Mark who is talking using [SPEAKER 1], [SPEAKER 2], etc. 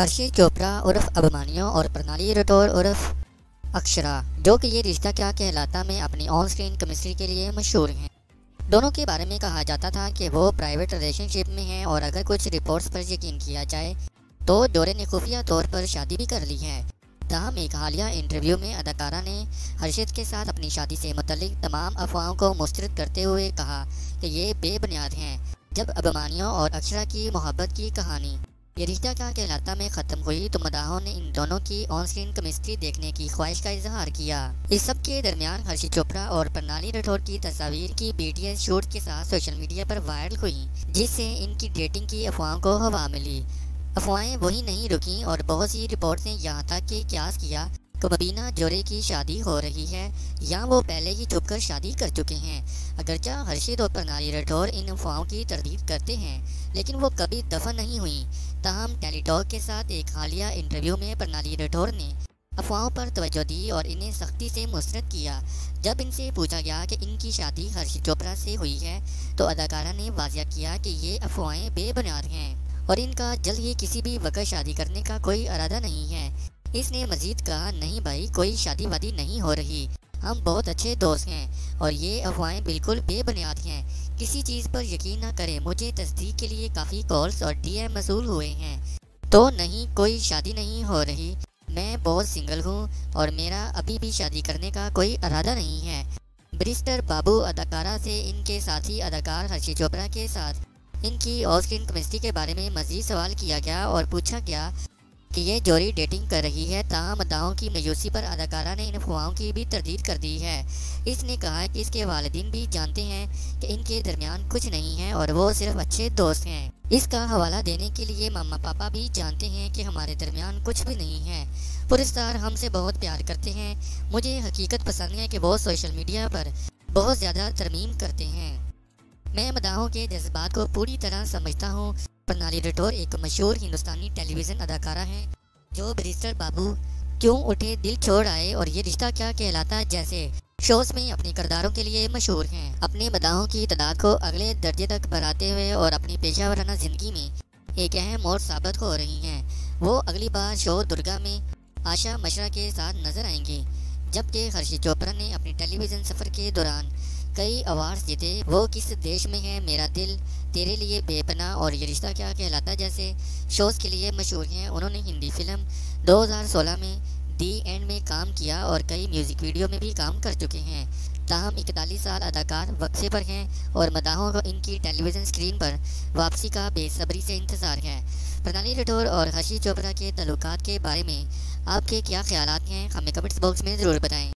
[SPEAKER 1] Hershey Chopra عرف ابمانیوں اور پرنالی رٹور عرف اکشرا، جو کہ یہ رشتہ کیا کہلاتا میں اپنی آن سکرین کیمسٹری کے لیے مشہور ہیں۔ دونوں کے بارے میں کہا جاتا تھا کہ وہ پرائیویٹ ریلیشن شپ میں ہیں اور اگر کچھ رپورٹس پر یقین کیا جائے تو جوڑے نے خفیہ طور پر شادی بھی کر لی ہے۔ تاہم ایک حالیہ انٹرویو میں اداکارہ نے ہرشت کے ساتھ اپنی شادی سے متعلق تمام افواہوں کو مسترد کرتے ہوئے کہا کہ یہ بے بنیاد ہیں۔ جب ابمانیوں اور اکشرا کی محبت کی کہانی یہ رشتہ کیا کہلاتا میں ختم ہوئی تو مداحوں نے ان دونوں کی آن سکرین کیمسٹری دیکھنے کی خواہش کا اظہار کیا۔ اس سب کے درمیان ہرشی چوپڑا اور پرنالی رٹھور کی تصاویر کی بی ٹی ایس شوٹ کے ساتھ سوشل میڈیا پر وائرل ہوئی جس سے ان کی ڈیٹنگ کی افواہوں کو ہوا ملی۔ افواہیں وہی نہیں رکیں اور بہت سی رپورٹس نے یہاں تک کہ قیاس کیا کہ مبینہ جوڑے کی شادی ہو رہی ہے یا وہ پہلے ہی چھپ کر شادی کر چکے ہیں۔ اگرچہ ہرشید اور پرنالی رٹھور ان افواہوں کی تردید کرتے ہیں، لیکن وہ کبھی دفن نہیں ہوئیں۔ تاہم ٹیلی ٹاک کے ساتھ ایک حالیہ انٹرویو میں پرنالی رٹھور نے افواہوں پر توجہ دی اور انہیں سختی سے مسترد کیا۔ جب ان سے پوچھا گیا کہ ان کی شادی ہرشی چوپڑا سے ہوئی ہے، تو اداکارہ نے واضح کیا کہ یہ افواہیں بے بنیاد ہیں اور ان کا جلد ہی کسی بھی وقت شادی کرنے کا کوئی ارادہ نہیں ہے۔ اس نے مزید کہا، نہیں بھائی، کوئی شادی وادی نہیں ہو رہی۔ ہم بہت اچھے دوست ہیں۔ اور یہ افواہیں بالکل بے بنیاد ہیں۔ کسی چیز پر یقین نہ کریں، مجھے تصدیق کے لیے کافی کالز اور ڈی ایم مصول ہوئے ہیں۔ تو نہیں، کوئی شادی نہیں ہو رہی۔ میں بہت سنگل ہوں اور میرا ابھی بھی شادی کرنے کا کوئی ارادہ نہیں ہے۔ برسٹر بابو اداکارہ سے ان کے ساتھی اداکار ہرشی چوپڑا کے ساتھ۔ ان کی آن سکرین کیمسٹری کے بارے میں مزید سوال کیا گیا اور پوچھا گیا کہ یہ جوڑی ڈیٹنگ کر رہی ہے، تاہم مداحوں کی میوسی پر اداکارہ نے ان افواہوں کی بھی تردید کر دی ہے۔ اس نے کہا کہ اس کے والدین بھی جانتے ہیں کہ ان کے درمیان کچھ نہیں ہے اور وہ صرف اچھے دوست ہیں۔ اس کا حوالہ دینے کے لیے ماما پاپا بھی جانتے ہیں کہ ہمارے درمیان کچھ بھی نہیں ہے۔ پرستار ہم سے بہت پیار کرتے ہیں۔ مجھے حقیقت پسند ہے کہ وہ سوشل میڈیا پر بہت زیادہ ترمیم کرتے ہیں۔ میں مداحوں کے جذبات کو پوری طرح سمجھتا ہوں۔ پرنالی رٹور ایک مشہور ہندوستانی ٹیلی ویژن اداکارہ ہیں۔ جو بریسٹر بابو کیوں اٹھے دل چھوڑ آئے اور یہ رشتہ کیا کہلاتا جیسے شوز میں اپنی کرداروں کے لیے مشہور ہیں۔ اپنے مداحوں کی تعداد کو اگلے درجے تک بڑھاتے ہوئے اور اپنی پیشہ ورانہ زندگی میں ایک اہم اور ثابت ہو رہی ہیں۔ وہ اگلی بار شو درگا میں آشا مشرا کے ساتھ نظر آئیں گی جبکہ ہرشی چوپڑا نے اپنی ٹیلی ویژن سفر کے دوران کئی ایوارڈز جیتے۔ وہ کس دیش میں ہے میرا دل تیرے لیے بے پناہ اور یہ رشتہ کیا کہلاتا؟ جیسے شوز کے لیے مشہور ہیں۔ انہوں نے ہندی فلم دو ہزار سولہ میں دی اینڈ میں کام کیا اور کئی میوزک ویڈیو میں بھی کام کر چکے ہیں۔ تاہم، اکتالیس سال اداکار وقفے پر ہیں اور مداحوں کو ان کی ٹیلی ویژن اسکرین پر واپسی کا بے صبری سے انتظار ہے۔ پرنالی رٹور اور حشی چوپڑا کے تعلقات کے بارے میں آپ کے کیا خیالات ہیں؟ ہمیں کمنٹس باکس میں ضرور بتائیں۔